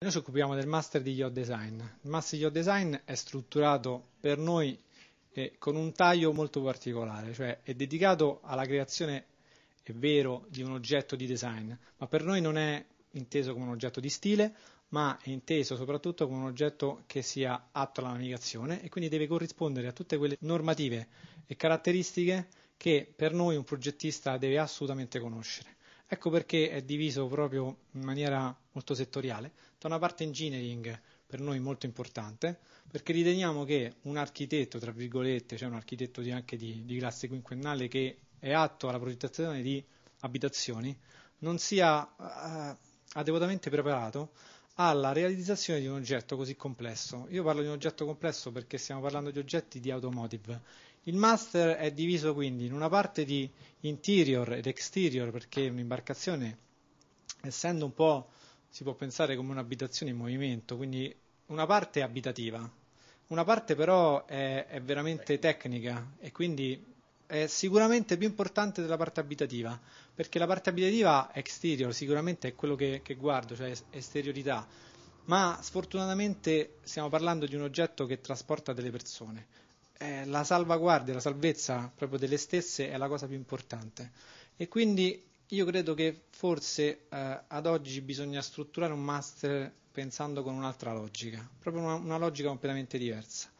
Noi ci occupiamo del Master di Yacht Design. Il Master di Yacht Design è strutturato per noi eh, con un taglio molto particolare, cioè è dedicato alla creazione, è vero, di un oggetto di design, ma per noi non è inteso come un oggetto di stile, ma è inteso soprattutto come un oggetto che sia atto alla navigazione e quindi deve corrispondere a tutte quelle normative e caratteristiche che per noi un progettista deve assolutamente conoscere. Ecco perché è diviso proprio in maniera molto settoriale. Da una parte engineering, per noi molto importante, perché riteniamo che un architetto, tra virgolette, cioè un architetto di, anche di, di classe quinquennale che è atto alla progettazione di abitazioni, non sia uh, adeguatamente preparato alla realizzazione di un oggetto così complesso. Io parlo di un oggetto complesso perché stiamo parlando di oggetti di automotive il master è diviso quindi in una parte di interior ed exterior perché un'imbarcazione, essendo un po', si può pensare come un'abitazione in movimento, quindi una parte è abitativa, una parte però è, è veramente tecnica e quindi è sicuramente più importante della parte abitativa, perché la parte abitativa exterior sicuramente è quello che, che guardo, cioè esteriorità, ma sfortunatamente stiamo parlando di un oggetto che trasporta delle persone eh, la salvaguardia, la salvezza proprio delle stesse è la cosa più importante. E quindi io credo che forse eh, ad oggi bisogna strutturare un master pensando con un'altra logica, proprio una, una logica completamente diversa.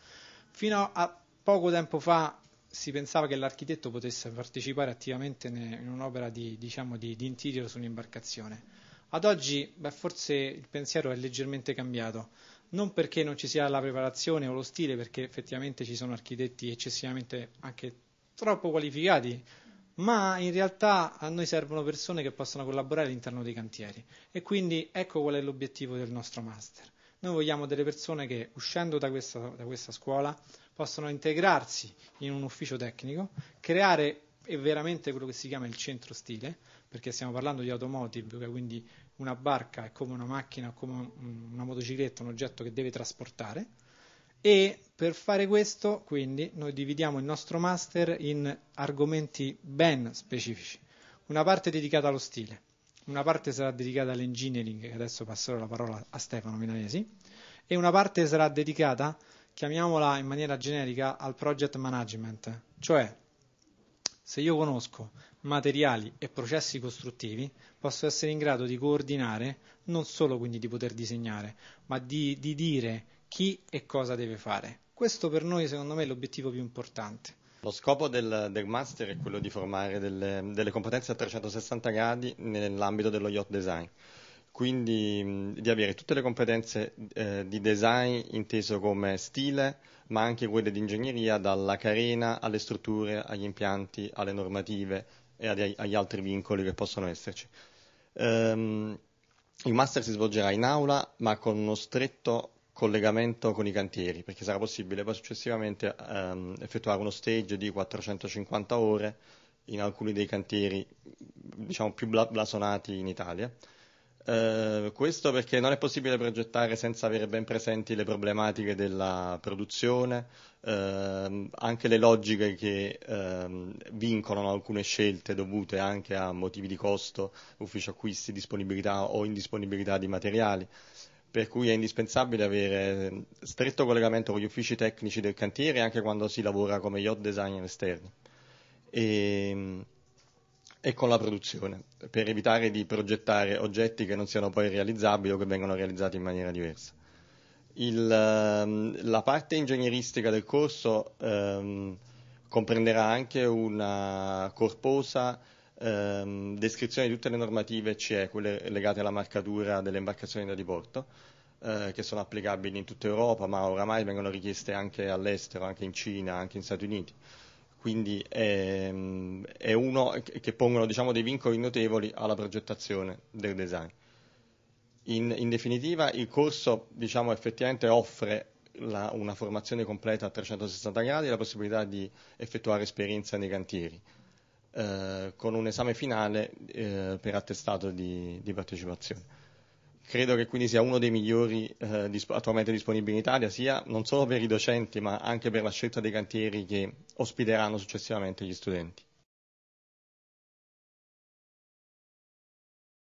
Fino a poco tempo fa si pensava che l'architetto potesse partecipare attivamente in un'opera di, diciamo, di, di interior su un'imbarcazione. Ad oggi beh, forse il pensiero è leggermente cambiato non perché non ci sia la preparazione o lo stile, perché effettivamente ci sono architetti eccessivamente anche troppo qualificati, ma in realtà a noi servono persone che possano collaborare all'interno dei cantieri e quindi ecco qual è l'obiettivo del nostro master. Noi vogliamo delle persone che uscendo da questa, da questa scuola possano integrarsi in un ufficio tecnico, creare veramente quello che si chiama il centro stile, perché stiamo parlando di automotive, quindi una barca è come una macchina, come una motocicletta, un oggetto che deve trasportare. E per fare questo, quindi, noi dividiamo il nostro master in argomenti ben specifici. Una parte dedicata allo stile, una parte sarà dedicata all'engineering, e adesso passerò la parola a Stefano Milanesi, e una parte sarà dedicata, chiamiamola in maniera generica, al project management, cioè se io conosco materiali e processi costruttivi, posso essere in grado di coordinare, non solo quindi di poter disegnare, ma di, di dire chi e cosa deve fare. Questo per noi secondo me è l'obiettivo più importante. Lo scopo del, del, master è quello di formare delle, delle competenze a 360 gradi nell'ambito dello yacht design quindi mh, di avere tutte le competenze eh, di design inteso come stile, ma anche quelle di ingegneria, dalla carena alle strutture, agli impianti, alle normative e agli, agli altri vincoli che possono esserci. Um, il master si svolgerà in aula, ma con uno stretto collegamento con i cantieri, perché sarà possibile poi successivamente um, effettuare uno stage di 450 ore in alcuni dei cantieri diciamo, più blasonati in Italia. Eh, questo perché non è possibile progettare senza avere ben presenti le problematiche della produzione, eh, anche le logiche che eh, vincolano alcune scelte dovute anche a motivi di costo, ufficio acquisti, disponibilità o indisponibilità di materiali. Per cui è indispensabile avere stretto collegamento con gli uffici tecnici del cantiere anche quando si lavora come yacht designer esterni. E, e con la produzione, per evitare di progettare oggetti che non siano poi realizzabili o che vengono realizzati in maniera diversa. Il, ehm, la parte ingegneristica del corso ehm, comprenderà anche una corposa ehm, descrizione di tutte le normative CE, quelle legate alla marcatura delle imbarcazioni da diporto, eh, che sono applicabili in tutta Europa, ma oramai vengono richieste anche all'estero, anche in Cina, anche in Stati Uniti quindi è, è uno che pongono diciamo, dei vincoli notevoli alla progettazione del design. In, in definitiva il corso diciamo, effettivamente offre la, una formazione completa a 360 gradi e la possibilità di effettuare esperienza nei cantieri, eh, con un esame finale eh, per attestato di, di partecipazione. Credo che quindi sia uno dei migliori eh, disp- attualmente disponibili in Italia, sia non solo per i docenti, ma anche per la scelta dei cantieri che ospiteranno successivamente gli studenti.